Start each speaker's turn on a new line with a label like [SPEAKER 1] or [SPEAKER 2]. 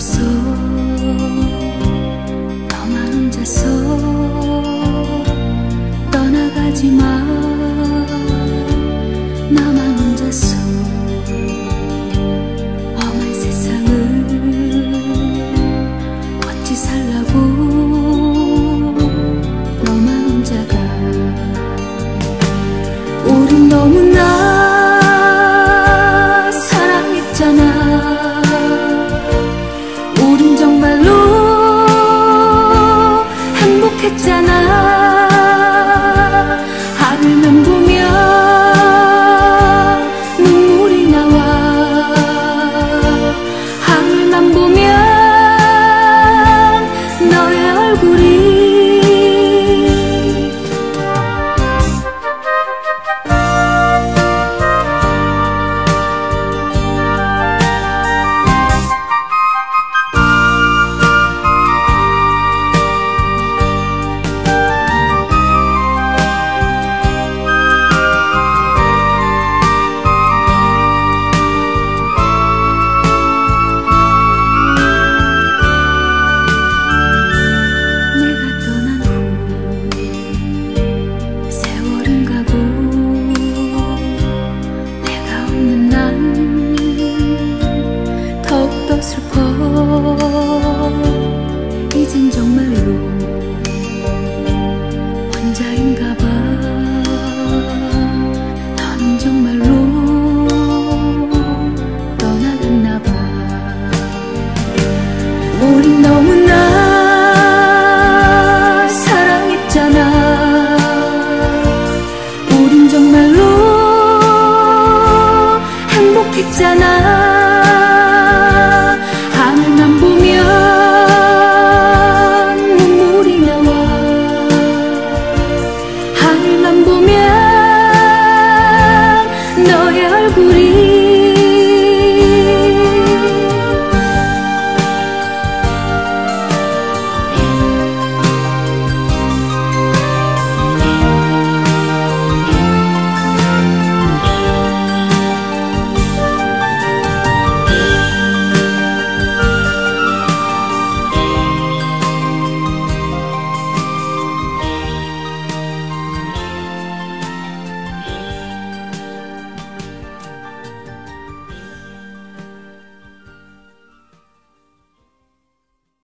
[SPEAKER 1] 없소 너만 혼자서 떠나가지 마. sungguh 不知道。